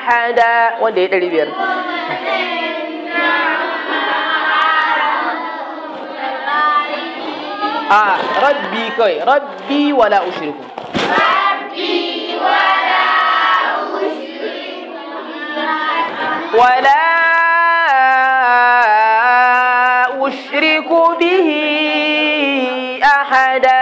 أحدا. ودي تريبير آه ربي كوي ربي ولا أشرك ربي ولا أشرك ولا أشرك به أحدا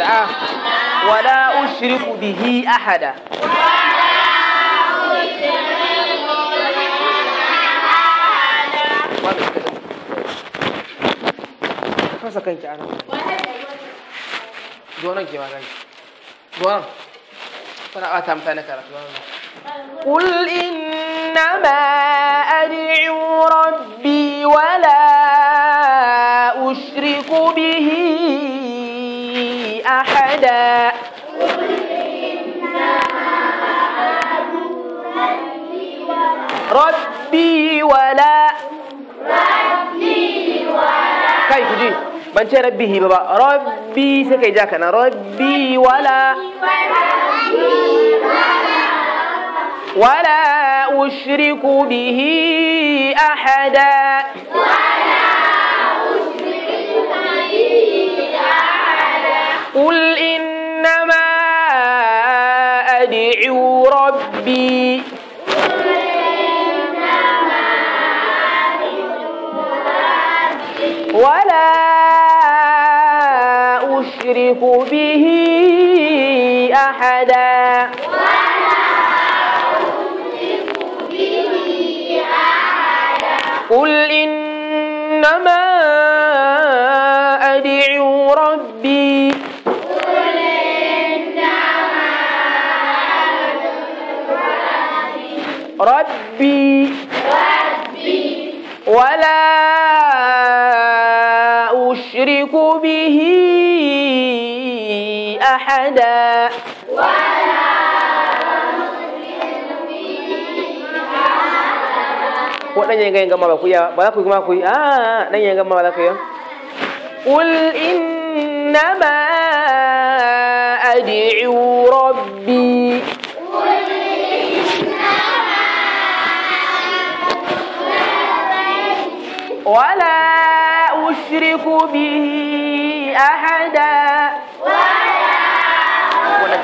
أحدا آه. ولا أشرك به أحدا. قل إنما أدعو ربي ولا أحدا ربي ولا. ربي ولا من شاء ربي بابا. ربي سكي جاك أنا ربي ولا. ولا أشرك به أحداً. أدعو ربي ولا أشرك به أحدا. قل إنما ربي. ربي. ولا أشرك به أحدا. ولا أشرك به أحدا. ولا أشرك به أحدا قل إنما أدعو ربي. ولا أشرك به أحدا ولا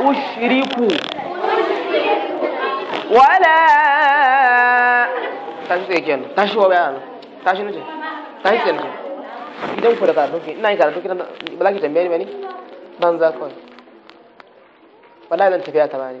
أشرك ولا tashi tsaye kenan tashi wa bayan tashi nace tashi tsaye nace idan ku da karatu ke ina yin karatu kiran ba za ki tambaye ni ba ne ban za kawai wallahi zan tafiya ta ba ne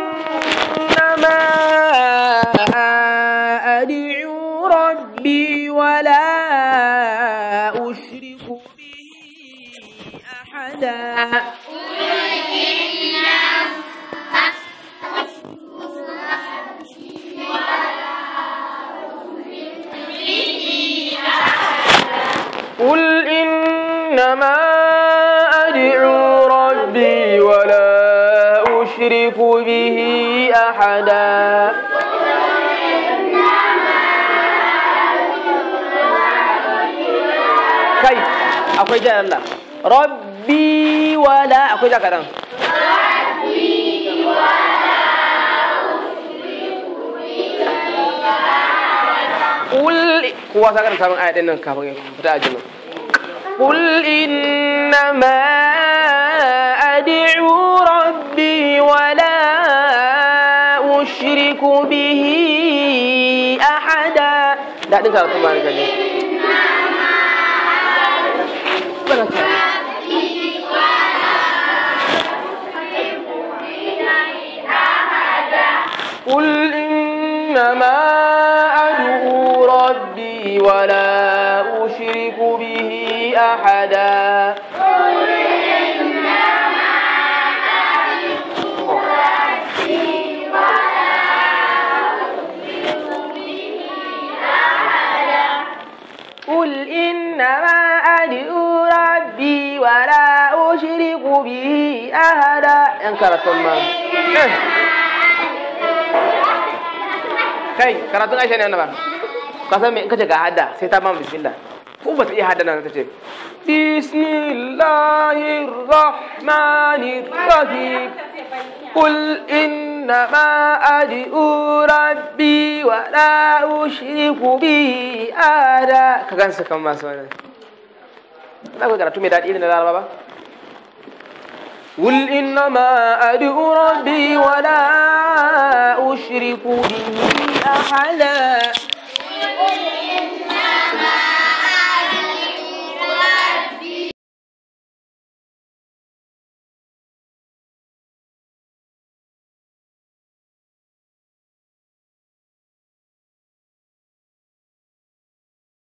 أحدا قل إنما أدعو ربي ولا أشرك به أحدا. kai akwai jan Allah rabbi wala. Akwai ja kadan قل هو ساكن كمان آية إنن كمان بتاع جنو قل إنما أدعو ربي ولا أشرك به أحدا لا دين كارتو ما نكجي قل ولا أشرك أحدا. قل إنما أدعو ربي ولا أشرك به أحدا. ثم. kai karatun aisha ne wannan ba ka san me in kace ga hada sai ta ba bismillah ko ba ta iya hada nan ta ce bismillahir rahmanir rahim qul innama ad'u rabbi wa la ushriku bihi ahada ka gansa kan masu wannan na ga karatu mai daɗi irin na laraba ba قل إنما أدعو ربي ولا أشرك به أحدا